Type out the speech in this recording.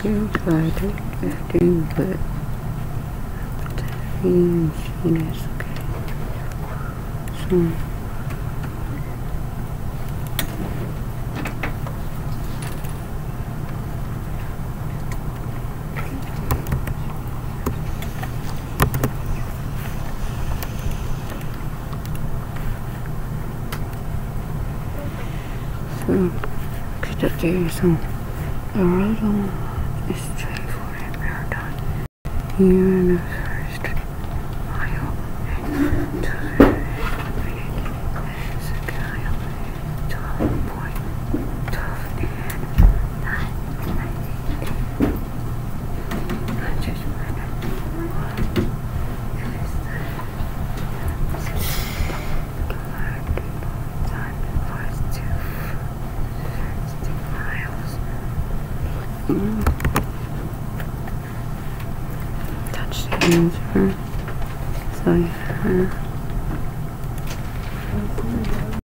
Here's what I think I do, but that means it is okay. So, So, kita kayak so, I really don't here first mile and to the minute and second mile, 12 point, 12 and 9, 98. I just went one, is the time was two, 60 miles. Mm. The answer. So yeah.